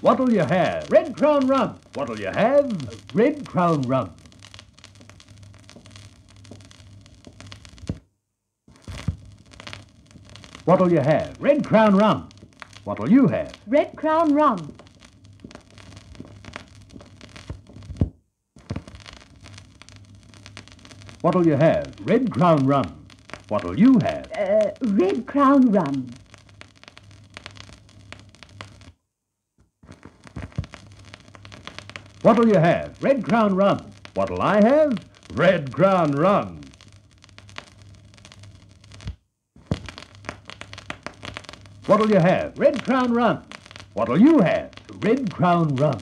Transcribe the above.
What'll you have? Red Crown Rum. What'll you have? Red Crown Rum. What'll you have? Red Crown Rum. What'll you have? Red Crown Rum. What'll you have? Red Crown Rum. What'll you have? Uh, Red Crown Rum. What'll you have? Red Crown Rum. What'll I have? Red Crown Rum. What'll you have? Red Crown Rum. What'll you have? Red Crown Rum.